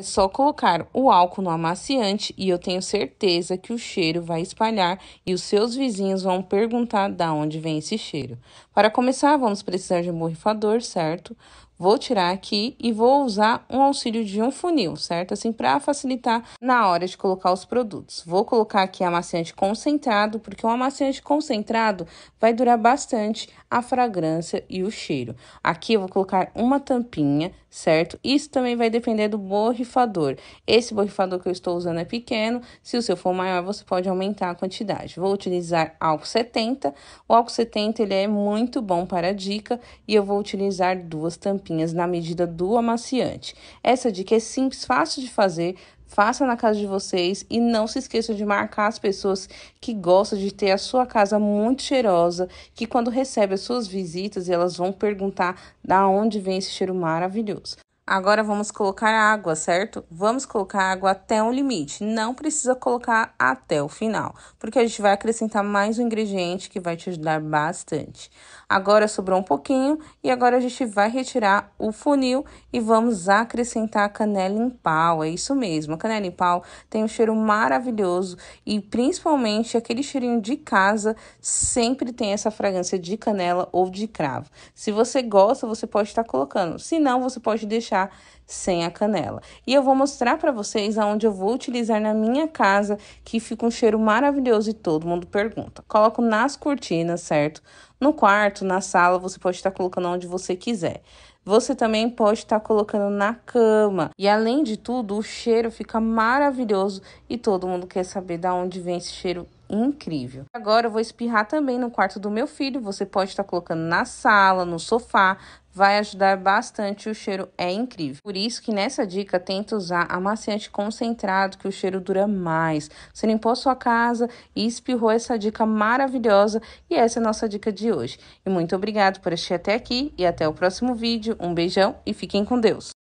É só colocar o álcool no amaciante e eu tenho certeza que o cheiro vai espalhar e os seus vizinhos vão perguntar de onde vem esse cheiro. Para começar, vamos precisar de um borrifador, certo? Vou tirar aqui e vou usar um auxílio de um funil, certo? Assim, para facilitar na hora de colocar os produtos. Vou colocar aqui amaciante concentrado, porque o amaciante concentrado vai durar bastante a fragrância e o cheiro. Aqui eu vou colocar uma tampinha, certo? Isso também vai depender do borrifador. Esse borrifador que eu estou usando é pequeno, se o seu for maior, você pode aumentar a quantidade. Vou utilizar álcool 70. O álcool 70 ele é muito bom para a dica e eu vou utilizar duas tampinhas na medida do amaciante. Essa dica é simples, fácil de fazer, faça na casa de vocês e não se esqueça de marcar as pessoas que gostam de ter a sua casa muito cheirosa, que quando recebe as suas visitas elas vão perguntar da onde vem esse cheiro maravilhoso. Agora vamos colocar água, certo? Vamos colocar água até um limite. Não precisa colocar até o final, porque a gente vai acrescentar mais um ingrediente que vai te ajudar bastante. Agora sobrou um pouquinho e agora a gente vai retirar o funil e vamos acrescentar a canela em pau. É isso mesmo, a canela em pau tem um cheiro maravilhoso e principalmente aquele cheirinho de casa sempre tem essa fragrância de canela ou de cravo. Se você gosta, você pode estar colocando. Se não, você pode deixar deixar sem a canela. E eu vou mostrar para vocês aonde eu vou utilizar na minha casa, que fica um cheiro maravilhoso e todo mundo pergunta. Coloco nas cortinas, certo? No quarto, na sala, você pode estar colocando onde você quiser. Você também pode estar colocando na cama. E além de tudo, o cheiro fica maravilhoso e todo mundo quer saber de onde vem esse cheiro incrível. Agora eu vou espirrar também no quarto do meu filho. Você pode estar colocando na sala, no sofá, vai ajudar bastante, o cheiro é incrível. Por isso que nessa dica tenta usar amaciante concentrado, que o cheiro dura mais. Você limpou sua casa e espirrou essa dica maravilhosa e essa é a nossa dica de hoje. E muito obrigado por assistir até aqui e até o próximo vídeo. Um beijão e fiquem com Deus!